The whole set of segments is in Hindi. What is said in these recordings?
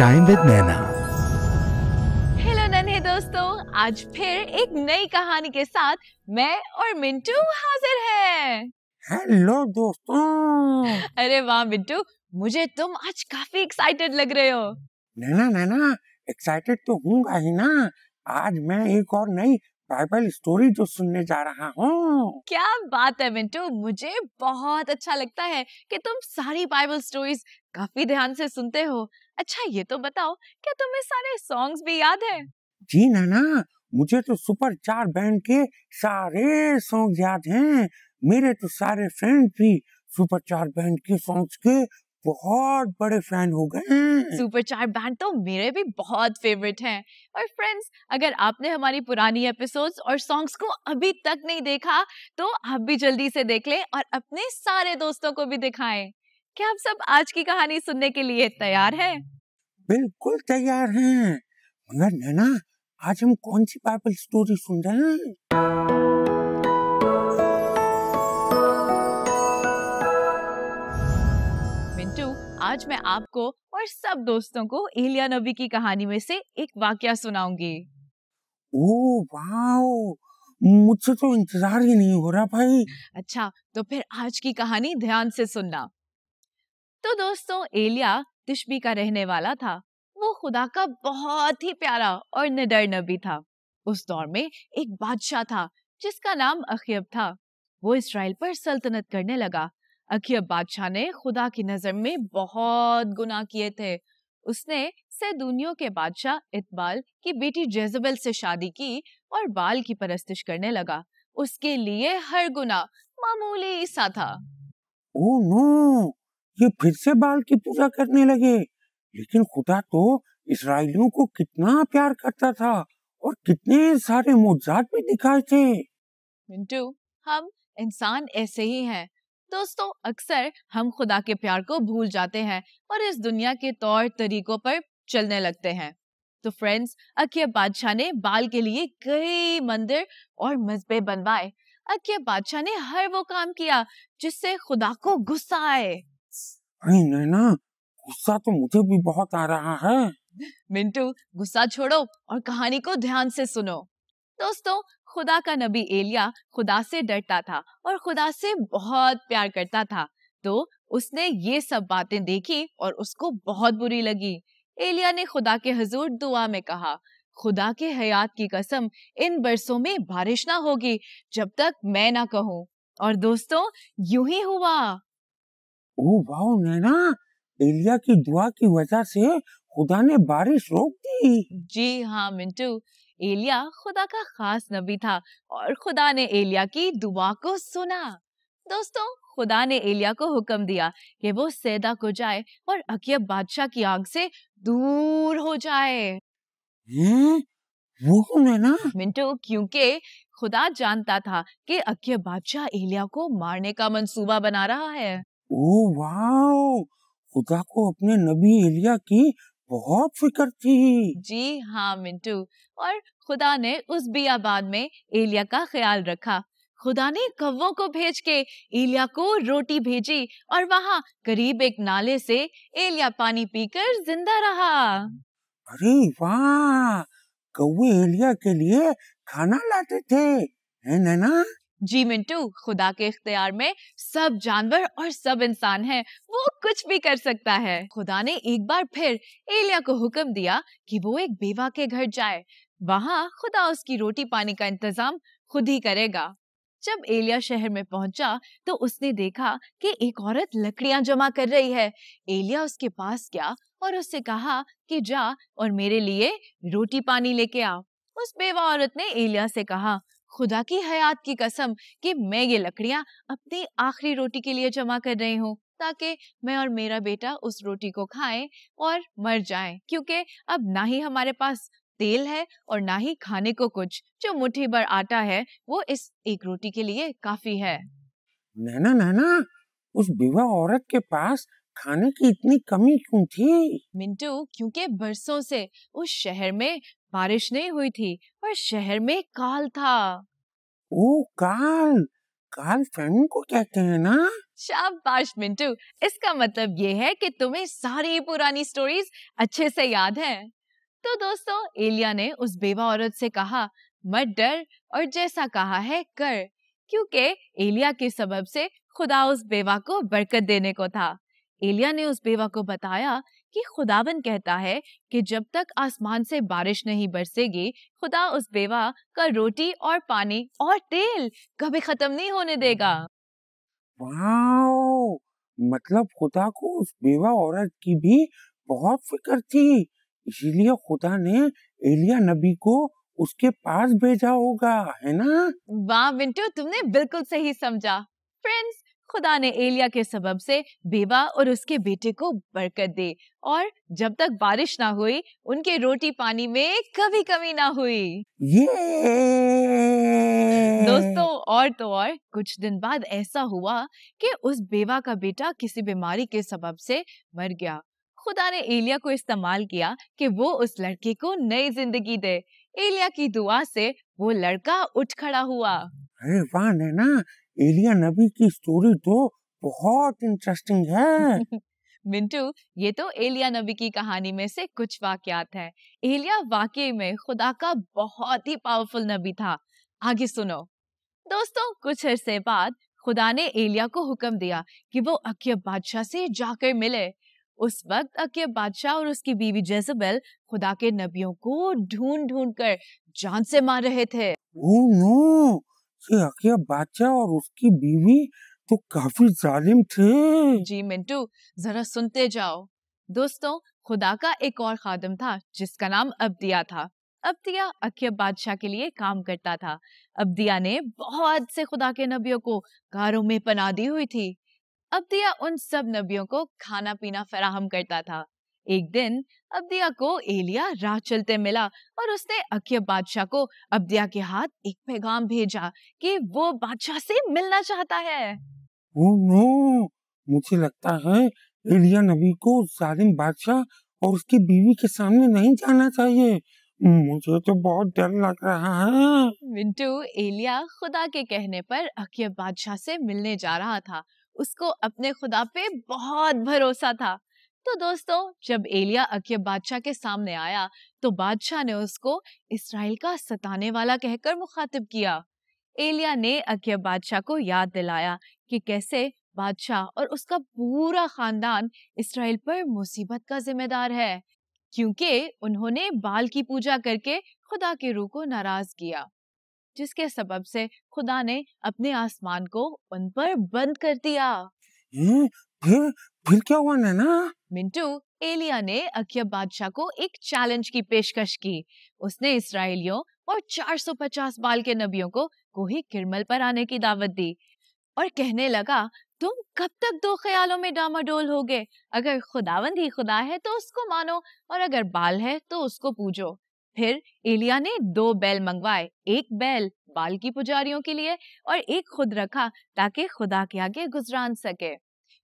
टाइम विद नैना हेलो नन्हे दोस्तों। आज फिर एक नई कहानी के साथ मैं और मिंटू हाजिर है। हेलो दोस्तों। अरे वाह मिंटू मुझे तुम आज काफ़ी एक्साइटेड लग रहे हो। नैना नैना एक्साइटेड तो हूँगा ही ना। आज मैं एक और नई बाइबल स्टोरी जो सुनने जा रहा हूँ। क्या बात है मिंटू मुझे बहुत अच्छा लगता है कि तुम सारी बाइबल स्टोरीज काफ़ी ध्यान से सुनते हो। अच्छा ये तो बताओ क्या तुम्हें सारे सॉन्ग्स भी याद है? जी नाना मुझे तो सुपर चार बैंड के सारे सॉन्ग याद हैं। मेरे तो सारे फ्रेंड भी सुपर चार बैंड के सॉन्ग्स के बहुत बड़े फ़ैन हो गए सुपर चार बैंड तो मेरे भी बहुत फेवरेट हैं। और फ्रेंड्स अगर आपने हमारी पुरानी एपिसोड्स और सॉन्ग्स को अभी तक नहीं देखा तो आप भी जल्दी से देख लें और अपने सारे दोस्तों को भी दिखाएँ। क्या आप सब आज की कहानी सुनने के लिए तैयार हैं? बिल्कुल तैयार हैं। मगर नैना आज हम कौन सी बाइबल स्टोरी सुन रहे हैं? मिंटू आज मैं आपको और सब दोस्तों को एलिया नबी की कहानी में से एक वाक्य सुनाऊँगी। Oh wow! मुझसे तो इंतज़ार ही नहीं हो रहा भाई। अच्छा तो फिर आज की कहानी ध्यान से सुनना। तो दोस्तों, एलिया तिशबी का रहने वाला था। वो खुदा का बहुत ही प्यारा और निडर नबी था। उस दौर में एक बादशाह था, जिसका नाम अखियब था। वो इसराइल पर सल्तनत करने लगा। अखियब बादशाह ने खुदा की नज़र में बहुत गुनाह किए थे। उसने सैदूनियों के बादशाह इतबाल की बेटी जेजबेल से शादी की और बाल की परस्तिश करने लगा। उसके लिए हर गुना मामूली सा था। Oh no. ये फिर से बाल की पूजा करने लगे। लेकिन खुदा तो इसराइलियों को कितना प्यार करता था और कितने सारे मुआवजात भी दिखाए थे। मिंटू, हम इंसान ऐसे ही हैं। दोस्तों, अक्सर हम खुदा के प्यार को भूल जाते हैं और इस दुनिया के तौर तरीकों पर चलने लगते हैं। तो फ्रेंड्स अकियब बादशाह ने बाल के लिए कई मंदिर और मजबे बनवाए। अकियब बादशाह ने हर वो काम किया जिससे खुदा को गुस्सा आए। अरे नैना गुस्सा तो मुझे भी बहुत आ रहा है। मिंटू, गुस्सा छोड़ो और कहानी को ध्यान से सुनो। दोस्तों, खुदा का नबी एलिया खुदा से डरता था और खुदा से बहुत प्यार करता था। तो उसने ये सब बातें देखी और उसको बहुत बुरी लगी। एलिया ने खुदा के हजूर दुआ में कहा, खुदा के हयात की कसम, इन बरसों में बारिश ना होगी जब तक मैं ना कहूँ। और दोस्तों, यूँ ही हुआ। ओ वाओ नैना एलिया की दुआ की वजह से खुदा ने बारिश रोक दी। जी हाँ मिंटू। एलिया खुदा का खास नबी था और खुदा ने एलिया की दुआ को सुना। दोस्तों खुदा ने एलिया को हुक्म दिया कि वो सैदा को जाए और अकियब बादशाह की आग से दूर हो जाए। हैं? वो नैना? मिंटू क्योंकि खुदा जानता था कि अकियब बादशाह एलिया को मारने का मंसूबा बना रहा है। Oh wow! खुदा को अपने नबी एलिया की बहुत फ़िक्र थी। जी हाँ मिंटू। और खुदा ने उस बियाबान में एलिया का ख्याल रखा। खुदा ने कव्वों को भेज के एलिया को रोटी भेजी और वहाँ करीब एक नाले से एलिया पानी पीकर ज़िंदा रहा। अरे वाह! कौवे एलिया के लिए खाना लाते थे है नैना? जी मिंटू, खुदा के इख्तियार में सब जानवर और सब इंसान हैं, वो कुछ भी कर सकता है। खुदा ने एक बार फिर एलिया को हुक्म दिया कि वो एक बेवा के घर जाए। वहाँ खुदा उसकी रोटी पानी का इंतज़ाम खुद ही करेगा। जब एलिया शहर में पहुँचा तो उसने देखा कि एक औरत लकड़ियाँ जमा कर रही है। एलिया उसके पास गया और उससे कहा कि जा और मेरे लिए रोटी पानी लेके आ। उस बेवा औरत ने एलिया से कहा खुदा की हयात की कसम कि मैं ये लकड़ियाँ अपनी आखिरी रोटी के लिए जमा कर रही हूँ ताकि मैं और मेरा बेटा उस रोटी को खाएँ और मर जाएँ। क्योंकि अब ना ही हमारे पास तेल है और ना ही खाने को कुछ। जो मुट्ठी भर आटा है वो इस एक रोटी के लिए काफ़ी है। नैना नैना उस विवाह औरत के पास खाने की इतनी कमी क्यों थी? मिंटू क्योंकि बरसों से उस शहर में बारिश नहीं हुई थी और शहर में काल था। ओ काल! गर्ल फ्रेंड को कहते हैं ना? शाबाश मिंटू इसका मतलब ये है कि तुम्हें सारी पुरानी स्टोरीज अच्छे से याद है। तो दोस्तों एलिया ने उस बेवा औरत से कहा मत डर और जैसा कहा है कर। क्योंकि एलिया के सबब से खुदा उस बेवा को बरकत देने को था। एलिया ने उस बेवा को बताया कि खुदावन कहता है कि जब तक आसमान से बारिश नहीं बरसेगी खुदा उस बेवा का रोटी और पानी और तेल कभी खत्म नहीं होने देगा। मतलब खुदा को उस बेवा औरत की भी बहुत फ़िक्र थी। इसीलिए खुदा ने एलिया नबी को उसके पास भेजा होगा है ना? वाह मिंटू तुमने बिल्कुल सही समझा। फ्रेंड्स खुदा ने एलिया के सबब से बेवा और उसके बेटे को बरकत दी और जब तक बारिश ना हुई उनके रोटी पानी में कभी कमी ना हुई। ये दोस्तों और तो और कुछ दिन बाद ऐसा हुआ कि उस बेवा का बेटा किसी बीमारी के सबब से मर गया। खुदा ने एलिया को इस्तेमाल किया कि वो उस लड़के को नई ज़िंदगी दे। एलिया की दुआ से वो लड़का उठ खड़ा हुआ। अरे वाह नैना! एलिया नबी की स्टोरी तो बहुत इंटरेस्टिंग है। मिंटू ये तो एलिया नबी की कहानी में से कुछ वाक्यात है। एलिया वाकई में खुदा का बहुत ही पावरफुल नबी था। आगे सुनो। दोस्तों कुछ अरसे बाद खुदा ने एलिया को हुक्म दिया कि वो अकियब बादशाह से जाकर मिले। उस वक्त अके बादशाह और उसकी बीवी जेजबेल खुदा के नबियों को ढूंढ ढूंढ कर जान से मार रहे थे। Oh no! ये अकिया बादशाह और उसकी बीवी तो काफ़ी जालिम थे। जी मिंटू, जरा सुनते जाओ। दोस्तों, खुदा का एक और खादम था, जिसका नाम अब्दिया था। अब्दिया अकिया बादशाह के लिए काम करता था। अब्दिया ने बहुत से खुदा के नबियों को गारों में पना दी हुई थी। अब्दिया उन सब नबियों को खाना पीना फराहम करता था। एक दिन अब्दिया को एलिया राह चलते मिला और उसने अकियब बादशाह को अब्दिया के हाथ एक पैगाम भेजा कि वो बादशाह से मिलना चाहता है। Oh no! मुझे लगता है एलिया नबी को जालिम बादशाह और उसकी बीवी के सामने नहीं जाना चाहिए। मुझे तो बहुत डर लग रहा है। मिंटू एलिया खुदा के कहने पर अकियब बादशाह से मिलने जा रहा था। उसको अपने खुदा पे बहुत भरोसा था। तो दोस्तों, जब एलिया अकियब बादशाह के सामने आया तो बादशाह ने उसको इसराइल का सताने वाला कहकर मुखातिब किया। एलिया ने अकियब बादशाह को याद दिलाया कि कैसे बादशाह और उसका पूरा खानदान इसराइल पर मुसीबत का जिम्मेदार है, क्योंकि उन्होंने बाल की पूजा करके खुदा के रूह को नाराज़ किया, जिसके सबब से खुदा ने अपने आसमान को उन पर बंद कर दिया। फिर फिर क्या हुआ ना मिंटू, एलिया ने अकियब बादशाह को एक चैलेंज की पेशकश की। उसने इसराइलियों और 450 बाल के नबियों को कोही किरमल पर आने की दावत दी और कहने लगा, तुम कब तक दो ख्यालों में डामाडोल होगे अगर खुदावंद ही खुदा है तो उसको मानो और अगर बाल है तो उसको पूजो। फिर एलिया ने दो बैल मंगवाए, एक बैल बाल की पुजारियों के लिए और एक खुद रखा ताकि खुदा के आगे गुजरान सके।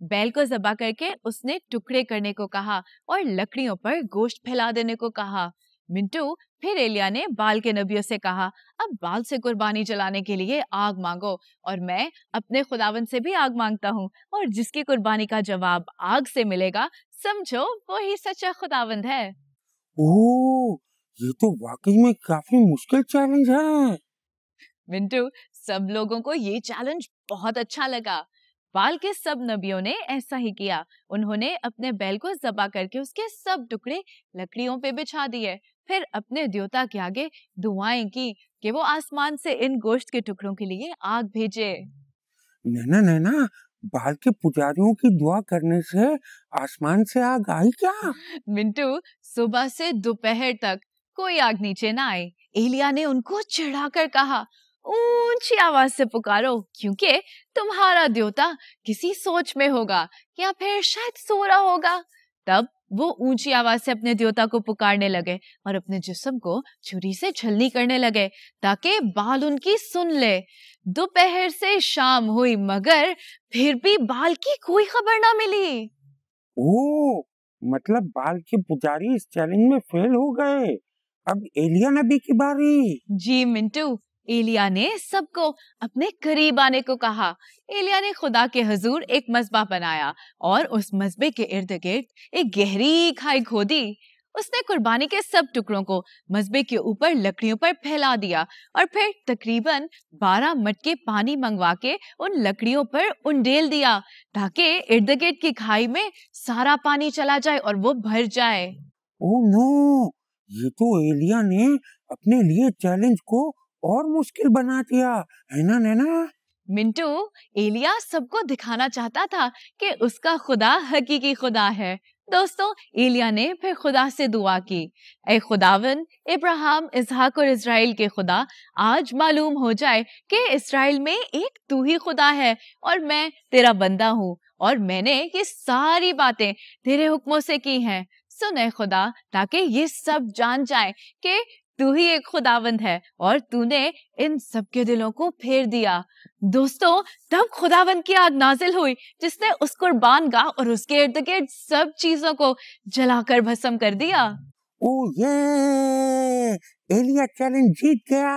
बैल को जबा करके उसने टुकड़े करने को कहा और लकड़ियों पर गोश्त फैला देने को कहा। मिंटू फिर एलिया ने बाल के नबियों से कहा अब बाल से कुर्बानी जलाने के लिए आग मांगो और मैं अपने खुदावन से भी आग माँगता हूँ और जिसकी कुर्बानी का जवाब आग से मिलेगा समझो वो ही सच्चा खुदावंद है। ओ, ये तो वाकई में काफ़ी मुश्किल चैलेंज है। मिंटू सब लोगों को ये चैलेंज बहुत अच्छा लगा। बाल के सब नबियों ने ऐसा ही किया। उन्होंने अपने बैल को जबा करके उसके सब टुकड़े लकड़ियों पे बिछा दिए। फिर अपने देवता के आगे दुआएँ की कि वो आसमान से इन गोश्त के टुकड़ों के लिए आग भेजे। नैना नैना बाल के पुजारियों की दुआ करने से आसमान से आग आई क्या? मिंटू सुबह से दोपहर तक कोई आग नीचे ना आई। एलिया ने उनको चिढ़ाकर कहा ऊँची आवाज़ से पुकारो क्योंकि तुम्हारा देवता किसी सोच में होगा या फिर शायद सो रहा होगा। तब वो ऊँची आवाज़ से अपने देवता को पुकारने लगे और अपने जिस्म को छुरी से छलनी करने लगे ताकि बाल उनकी सुन ले। दोपहर से शाम हुई मगर फिर भी बाल की कोई खबर ना मिली। ओ मतलब बाल के पुजारी इस चैलेंज में फेल हो गए। अब एलिया नबी की बारी। जी मिंटू। एलिया ने सबको, अपने करीब आने को कहा। एलिया ने खुदा के हजूर एक मजबा बनाया और उस मजबे के इर्द गिर्द एक गहरी खाई खोदी। उसने कुर्बानी के सब टुकड़ों को मजबे के ऊपर लकड़ियों पर फैला दिया और फिर तकरीबन बारह मटके पानी मंगवा के उन लकड़ियों पर उंडेल दिया ताकि इर्द गिर्द की खाई में सारा पानी चला जाए और वो भर जाए। Oh no! ये तो एलिया ने अपने लिए चैलेंज को और मुश्किल बना दिया, है ना, नैना? मिंटू एलिया सबको दिखाना चाहता था कि उसका खुदा हकीकी खुदा है। दोस्तों, एलिया ने फिर खुदा से दुआ की। ए खुदावन, इब्राहिम, इसहाक और इसराइल के खुदा, आज मालूम हो जाए कि इसराइल में एक तू ही खुदा है और मैं तेरा बंदा हूँ और मैंने ये सारी बातें तेरे हुक्मों से की हैं। सुने खुदा, ताकि ये सब जान जाए कि तू ही एक खुदावंद है और तूने इन सबके दिलों को फेर दिया। दोस्तों, तब खुदावंद की आग नाजिल हुई, जिसने उस कुर्बान गाह और उसके इर्द गिर्द सब चीज़ों को जलाकर भस्म कर दिया। ओ ये एलिया चैलेंज जीत गया।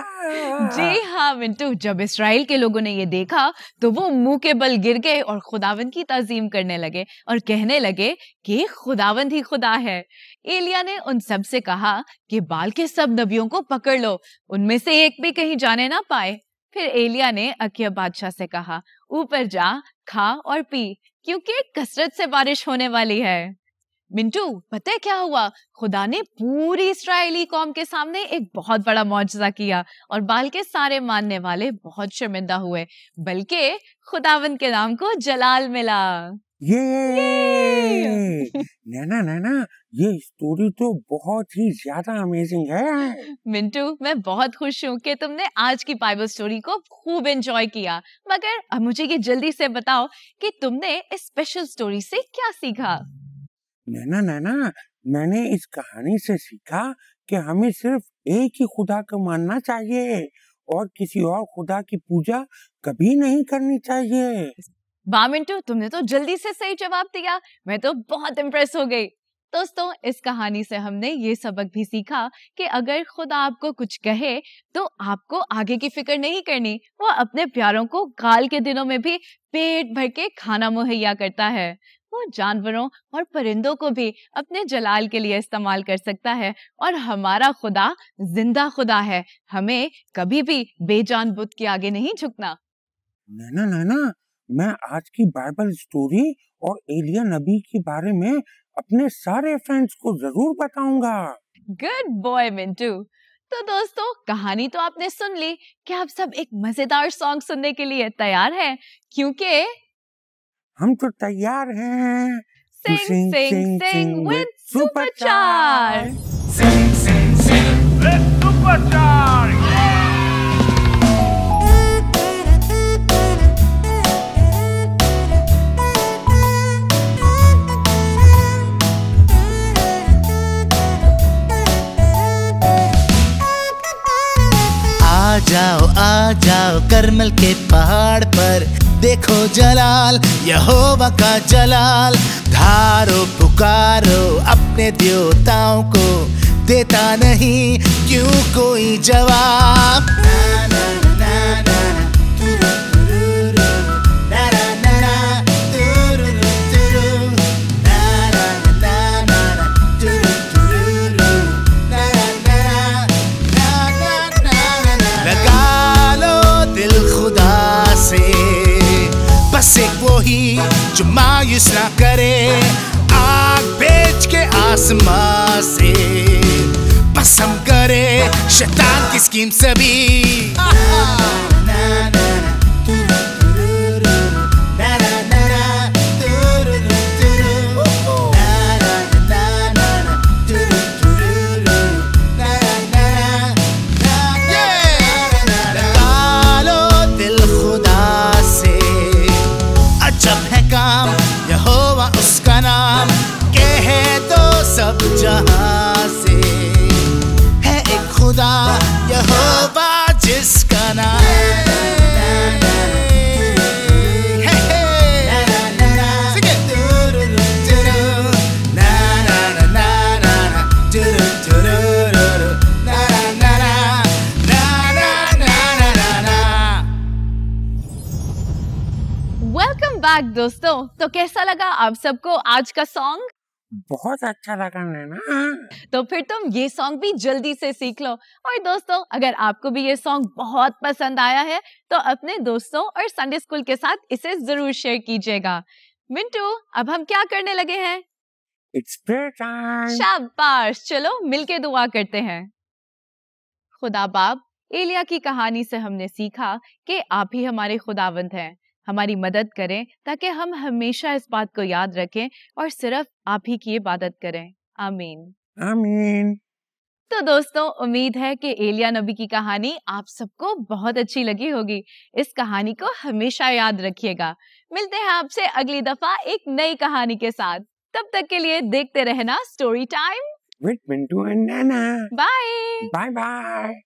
जी हाँ मिंटू, जब इसराइल के लोगों ने ये देखा तो वो मुँह के बल गिर गए और खुदावन की तजीम करने लगे और कहने लगे कि खुदावंद ही खुदा है। एलिया ने उन सबसे कहा कि बाल के सब नबियों को पकड़ लो, उनमें से एक भी कहीं जाने ना पाए। फिर एलिया ने अकिया बादशाह से कहा, ऊपर जा, खा और पी, क्योंकि कसरत से बारिश होने वाली है। मिंटू पता है क्या हुआ? खुदा ने पूरी इसराइली कौम के सामने एक बहुत बड़ा मुआवजा किया और बाल के सारे मानने वाले बहुत शर्मिंदा हुए बल्कि खुदावन के नाम को जलाल मिला। ये! नैना नैना ये स्टोरी तो बहुत ही ज़्यादा अमेजिंग है मिंटू मैं बहुत खुश हूँ कि तुमने आज की बाइबल स्टोरी को खूब एंजॉय किया। मगर अब मुझे ये जल्दी से बताओ कि तुमने इस स्पेशल स्टोरी से क्या सीखा? नैना नैना, मैंने इस कहानी से सीखा कि हमें सिर्फ़ एक ही खुदा को मानना चाहिए और किसी और खुदा की पूजा कभी नहीं करनी चाहिए। बामिंटू तुमने तो जल्दी से सही जवाब दिया। मैं तो बहुत इम्प्रेस हो गई। दोस्तों, इस कहानी से हमने ये सबक भी सीखा कि अगर खुदा आपको कुछ कहे तो आपको आगे की फ़िक्र नहीं करनी। वो अपने प्यारों को काल के दिनों में भी पेट भर के खाना मुहैया करता है। वो जानवरों और परिंदों को भी अपने जलाल के लिए इस्तेमाल कर सकता है। और हमारा खुदा ज़िंदा खुदा है। हमें कभी भी बेजान बुत के आगे नहीं झुकना। नैना नैना मैं आज की बाइबल स्टोरी और एलिया नबी के बारे में अपने सारे फ्रेंड्स को ज़रूर बताऊँगा। Good boy Mintu. तो दोस्तों कहानी तो आपने सुन ली। क्या आप सब एक मज़ेदार सॉन्ग सुनने के लिए तैयार हैं? क्योंकि हम तो तैयार हैं। Sing sing sing, sing with superstar sing, sing with Superstar! आ जाओ आ जाओ करमल के पहाड़ पर। देखो जलाल, यहोवा का जलाल। धारो, पुकारो अपने देवताओं को देता नहीं, क्यों कोई जवाब? जो मायूस ना करे, आग बेच के आसमां से। पसम करे, शैतान की स्कीम सभी। काम यहोवा उसका नाम, कह दो सब जहाँ से है एक खुदा, यहोवा जिसका नाम। बैक दोस्तों। तो कैसा लगा आप सबको आज का सॉन्ग बहुत अच्छा लगा नैना। तो फिर तुम ये सॉन्ग भी जल्दी से सीख लो। और दोस्तों अगर आपको भी ये सॉन्ग बहुत पसंद आया है तो अपने दोस्तों और संडे स्कूल के साथ इसे ज़रूर शेयर कीजिएगा। मिंटू अब हम क्या करने लगे हैं? इट्स शाबाश! चलो मिलके दुआ करते हैं। खुदा बाप एलिया की कहानी से हमने सीखा कि आप ही हमारे खुदावंत हैं। हमारी मदद करें ताकि हम हमेशा इस बात को याद रखें और सिर्फ़ आप ही की इबादत करें। आमीन। आमीन। तो दोस्तों उम्मीद है कि एलिया नबी की कहानी आप सबको बहुत अच्छी लगी होगी। इस कहानी को हमेशा याद रखिएगा। मिलते हैं आपसे अगली दफ़ा एक नई कहानी के साथ। तब तक के लिए देखते रहना story time with Mintu and Naina bye bye bye